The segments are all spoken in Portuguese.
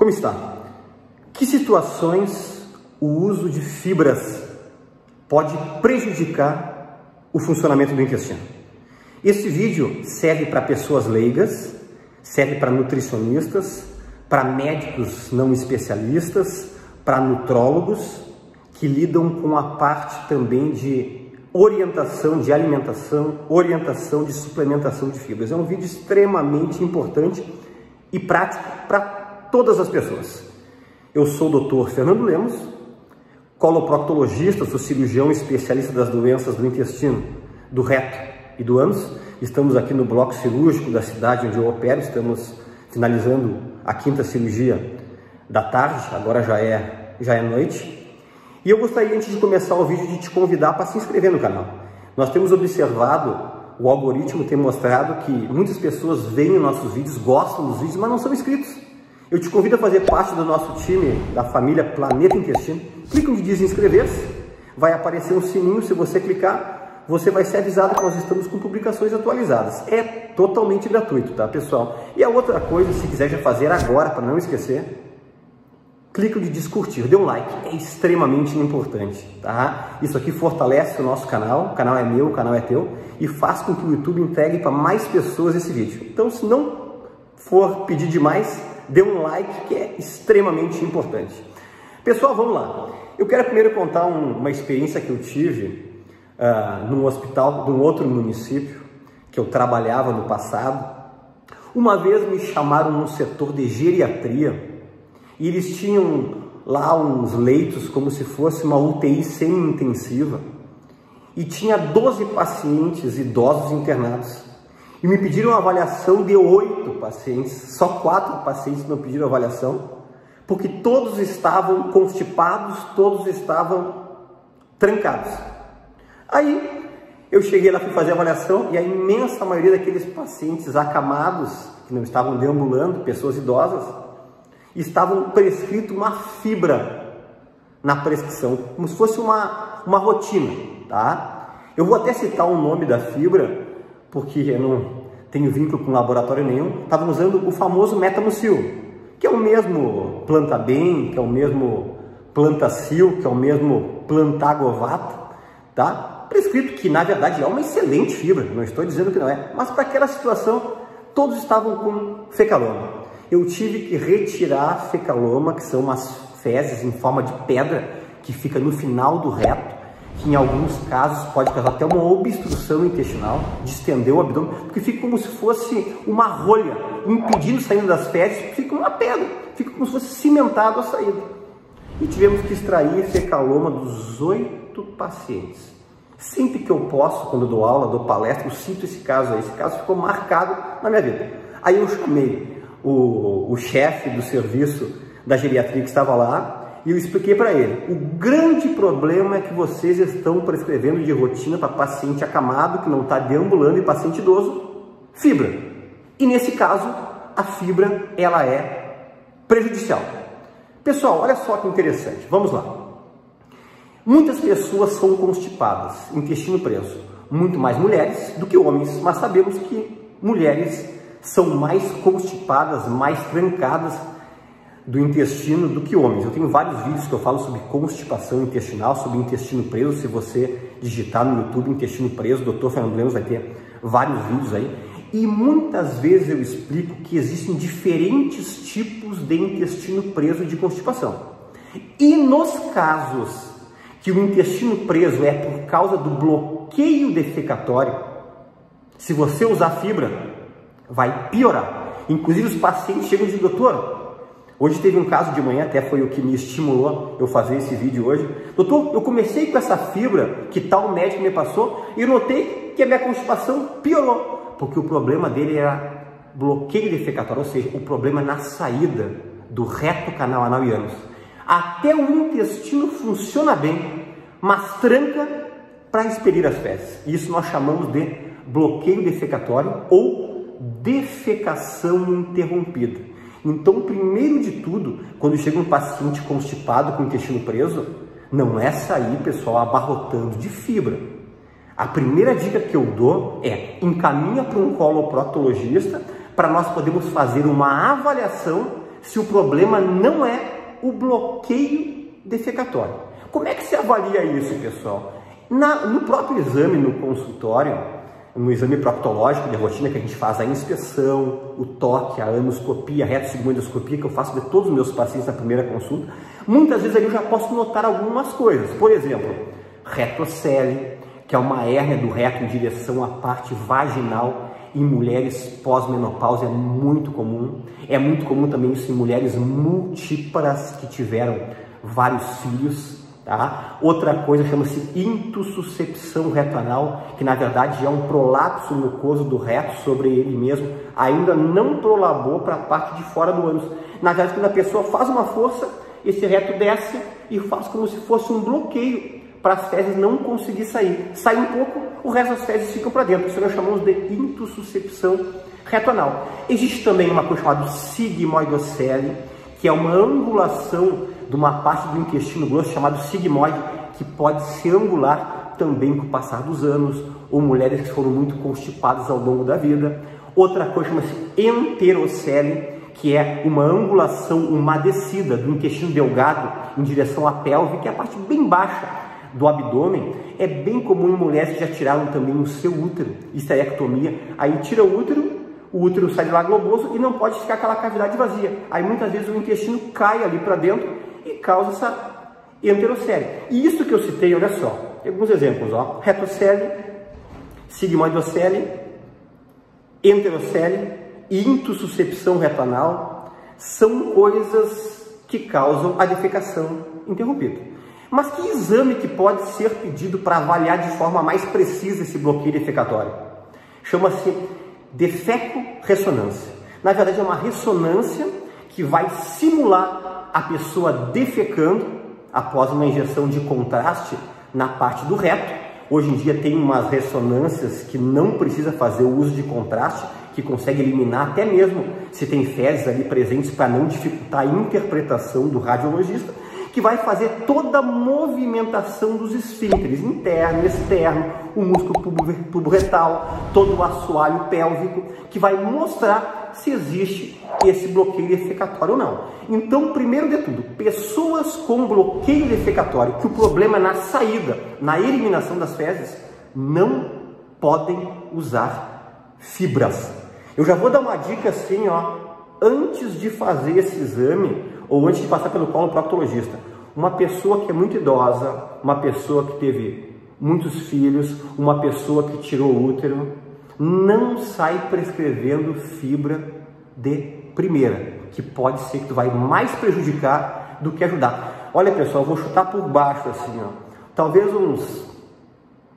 Como está? Que situações o uso de fibras pode prejudicar o funcionamento do intestino? Esse vídeo serve para pessoas leigas, serve para nutricionistas, para médicos não especialistas, para nutrólogos que lidam com a parte também de orientação de alimentação, orientação de suplementação de fibras. É um vídeo extremamente importante e prático para todas as pessoas. Eu sou o Dr. Fernando Lemos, coloproctologista, sou cirurgião especialista das doenças do intestino, do reto e do ânus. Estamos aqui no bloco cirúrgico da cidade onde eu opero, estamos finalizando a quinta cirurgia da tarde, agora já é, já é noite. E eu gostaria, antes de começar o vídeo, de te convidar para se inscrever no canal. Nós temos observado, o algoritmo tem mostrado que muitas pessoas veem nossos vídeos, gostam dos vídeos, mas não são inscritos. Eu te convido a fazer parte do nosso time, da família Planeta Intestino. Clica onde diz inscrever-se, vai aparecer um sininho, se você clicar, você vai ser avisado que nós estamos com publicações atualizadas. É totalmente gratuito, tá, pessoal? E a outra coisa, se quiser já fazer agora, para não esquecer, clique de discutir, dê um like, é extremamente importante, tá? Isso aqui fortalece o nosso canal, o canal é meu, o canal é teu, e faz com que o YouTube entregue para mais pessoas esse vídeo. Então, se não for pedir demais, dê um like, que é extremamente importante. Pessoal, vamos lá. Eu quero primeiro contar um, uma experiência que eu tive uh, num hospital de um outro município, que eu trabalhava no passado. Uma vez me chamaram no setor de geriatria, e eles tinham lá uns leitos como se fosse uma UTI semi-intensiva. E tinha 12 pacientes idosos internados. E me pediram uma avaliação de oito pacientes, só quatro pacientes não pediram avaliação, porque todos estavam constipados, todos estavam trancados. Aí eu cheguei lá, fui fazer a avaliação e a imensa maioria daqueles pacientes acamados, que não estavam deambulando, pessoas idosas, estavam prescrito uma fibra na prescrição, como se fosse uma, uma rotina, tá? Eu vou até citar o nome da fibra, porque eu não tenho vínculo com laboratório nenhum, estavam usando o famoso metamucil, que é o mesmo planta bem, que é o mesmo plantacil, que é o mesmo plantagovato, tá? Prescrito que na verdade é uma excelente fibra, não estou dizendo que não é, mas para aquela situação todos estavam com fecaloma eu tive que retirar fecaloma, que são umas fezes em forma de pedra que fica no final do reto, que em alguns casos pode causar até uma obstrução intestinal, distender o abdômen, porque fica como se fosse uma rolha, impedindo saindo das fezes, fica uma pedra, fica como se fosse cimentado a saída. E tivemos que extrair fecaloma dos oito pacientes. Sempre que eu posso, quando dou aula, dou palestra, eu cito esse caso aí. Esse caso ficou marcado na minha vida. Aí eu chamei o, o chefe do serviço da geriatria que estava lá e eu expliquei para ele: o grande problema é que vocês estão prescrevendo de rotina para paciente acamado que não está deambulando e paciente idoso fibra. E nesse caso, a fibra ela é prejudicial. Pessoal, olha só que interessante. Vamos lá. Muitas pessoas são constipadas, intestino preso. Muito mais mulheres do que homens, mas sabemos que mulheres são mais constipadas, mais trancadas do intestino do que homens. Eu tenho vários vídeos que eu falo sobre constipação intestinal, sobre intestino preso. Se você digitar no YouTube intestino preso, Dr. Fernando Lemos vai ter vários vídeos aí. E muitas vezes eu explico que existem diferentes tipos de intestino preso de constipação. E nos casos que o intestino preso é por causa do bloqueio defecatório, se você usar fibra, vai piorar. Inclusive os pacientes chegam e dizem, doutor, hoje teve um caso de manhã, até foi o que me estimulou eu fazer esse vídeo hoje. Doutor, eu comecei com essa fibra que tal médico me passou e notei que a minha constipação piorou, porque o problema dele era bloqueio defecatório, ou seja, o problema na saída do reto canal anal e ânus. Até o intestino funciona bem, mas tranca para expelir as fezes. Isso nós chamamos de bloqueio defecatório ou defecação interrompida. Então, primeiro de tudo, quando chega um paciente constipado com o intestino preso, não é sair, pessoal, abarrotando de fibra. A primeira dica que eu dou é encaminha para um coloproctologista para nós podermos fazer uma avaliação se o problema não é o bloqueio defecatório. Como é que se avalia isso, pessoal? Na, no próprio exame no consultório, no exame proctológico de rotina que a gente faz a inspeção, o toque, a anoscopia, a retossigmoidoscopia que eu faço de todos os meus pacientes na primeira consulta, muitas vezes eu já posso notar algumas coisas. Por exemplo, retocele, que é uma hérnia do reto em direção à parte vaginal em mulheres pós-menopausa é muito comum. É muito comum também isso em mulheres múltiplas que tiveram vários filhos. Tá? Outra coisa chama-se intussuscepção retanal, que na verdade é um prolapso mucoso do reto sobre ele mesmo, ainda não prolabou para a parte de fora do ânus. Na verdade, quando a pessoa faz uma força, esse reto desce e faz como se fosse um bloqueio para as fezes não conseguir sair. Sai um pouco, o resto das fezes ficam para dentro. Isso nós chamamos de intussuscepção retanal. Existe também uma coisa chamada sigmoidocele, que é uma angulação de uma parte do intestino grosso chamado sigmoide, que pode ser angular também com o passar dos anos, ou mulheres que foram muito constipadas ao longo da vida. Outra coisa chama-se enterocele, que é uma angulação, uma descida do intestino delgado em direção à pelve, que é a parte bem baixa do abdômen. É bem comum em mulheres que já tiraram também o seu útero, esterectomia. Aí tira o útero, o útero sai lá globoso e não pode ficar aquela cavidade vazia. Aí muitas vezes o intestino cai ali para dentro causa essa enterocele. E isso que eu citei, olha só, tem alguns exemplos, ó, retocele, sigmoidocele, enterocele, intussuscepção retanal, são coisas que causam a defecação interrompida. Mas que exame que pode ser pedido para avaliar de forma mais precisa esse bloqueio defecatório? Chama-se defeco-ressonância. Na verdade, é uma ressonância que vai simular a pessoa defecando após uma injeção de contraste na parte do reto. Hoje em dia tem umas ressonâncias que não precisa fazer o uso de contraste, que consegue eliminar até mesmo se tem fezes ali presentes para não dificultar a interpretação do radiologista que vai fazer toda a movimentação dos esfíncteres, interno, externo, o músculo pubo-retal, todo o assoalho pélvico, que vai mostrar se existe esse bloqueio defecatório ou não. Então, primeiro de tudo, pessoas com bloqueio defecatório, que o problema é na saída, na eliminação das fezes, não podem usar fibras. Eu já vou dar uma dica assim, ó, antes de fazer esse exame, ou antes de passar pelo colo proctologista. Uma pessoa que é muito idosa, uma pessoa que teve muitos filhos, uma pessoa que tirou útero, não sai prescrevendo fibra de primeira, que pode ser que vai mais prejudicar do que ajudar. Olha pessoal, vou chutar por baixo assim, ó. Talvez uns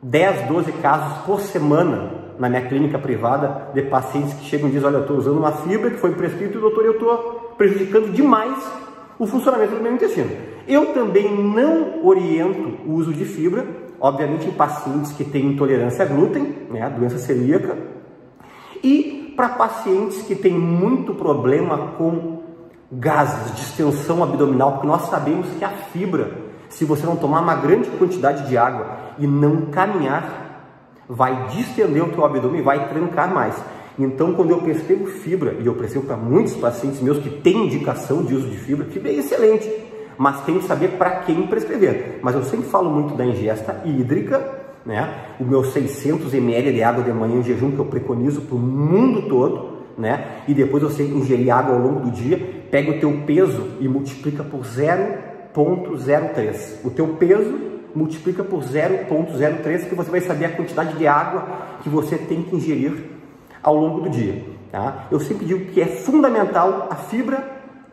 10, 12 casos por semana na minha clínica privada de pacientes que chegam e dizem, olha, eu estou usando uma fibra que foi prescrita e doutor, eu estou prejudicando demais o funcionamento do meu intestino. Eu também não oriento o uso de fibra, obviamente em pacientes que têm intolerância a glúten, né, doença celíaca, e para pacientes que têm muito problema com gases, distensão abdominal, porque nós sabemos que a fibra, se você não tomar uma grande quantidade de água e não caminhar, vai distender o teu abdômen e vai trancar mais. Então, quando eu prescrevo fibra, e eu prescrevo para muitos pacientes meus que têm indicação de uso de fibra, fibra é excelente, mas tem que saber para quem prescrever. Mas eu sempre falo muito da ingesta hídrica, né? O meu 600 ml de água de manhã em jejum que eu preconizo para o mundo todo, né? E depois você ingerir água ao longo do dia, pega o teu peso e multiplica por 0.03. O teu peso multiplica por 0.03 que você vai saber a quantidade de água que você tem que ingerir ao longo do dia. Tá? Eu sempre digo que é fundamental a fibra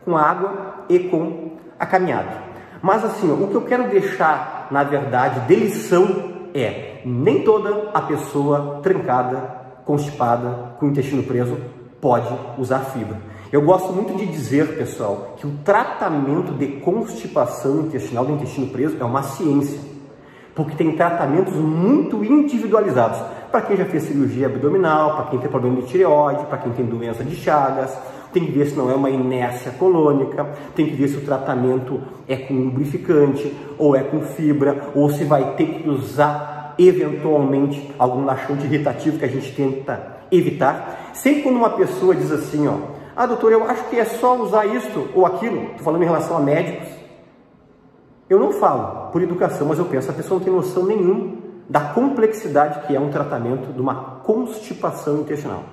com a água e com a caminhada. Mas assim, o que eu quero deixar, na verdade, de lição é nem toda a pessoa trancada, constipada, com o intestino preso pode usar fibra. Eu gosto muito de dizer, pessoal, que o tratamento de constipação intestinal do intestino preso é uma ciência, porque tem tratamentos muito individualizados para quem já fez cirurgia abdominal, para quem tem problema de tireoide, para quem tem doença de Chagas, tem que ver se não é uma inércia colônica, tem que ver se o tratamento é com lubrificante, ou é com fibra, ou se vai ter que usar eventualmente algum laxante irritativo que a gente tenta evitar. Sempre quando uma pessoa diz assim, ó, Ah, doutor, eu acho que é só usar isto ou aquilo. Estou falando em relação a médicos. Eu não falo por educação, mas eu penso, a pessoa não tem noção nenhuma da complexidade que é um tratamento de uma constipação intestinal.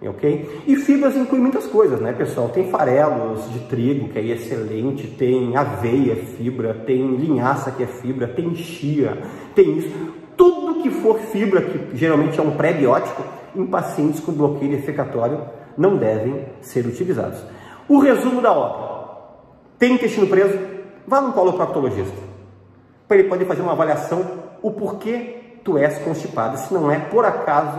Ok? E fibras inclui muitas coisas, né, pessoal? Tem farelos de trigo, que é excelente, tem aveia, fibra, tem linhaça, que é fibra, tem chia, tem isso. Tudo que for fibra, que geralmente é um pré-biótico, em pacientes com bloqueio defecatório não devem ser utilizados. O resumo da obra. Tem intestino preso? Vá no coloproctologista. Para ele poder fazer uma avaliação o porquê tu és constipado, se não é por acaso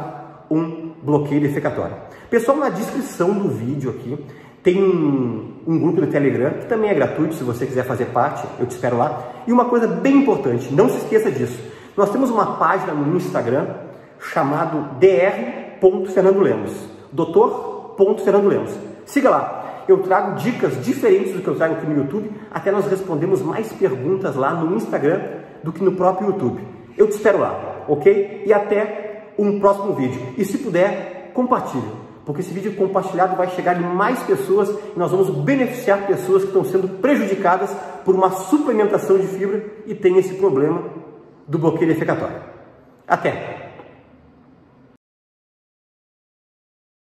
um bloqueio defecatório. Pessoal, na descrição do vídeo aqui tem um, um, grupo do Telegram que também é gratuito, se você quiser fazer parte, eu te espero lá. E uma coisa bem importante, não se esqueça disso. Nós temos uma página no Instagram chamado dr.fernandolemos. Doutor.fernandolemos. Siga lá. Eu trago dicas diferentes do que eu trago aqui no YouTube, até nós respondemos mais perguntas lá no Instagram do que no próprio YouTube. Eu te espero lá, ok? E até um próximo vídeo. E se puder, compartilhe, porque esse vídeo compartilhado vai chegar em mais pessoas e nós vamos beneficiar pessoas que estão sendo prejudicadas por uma suplementação de fibra e tem esse problema do bloqueio defecatório. Até!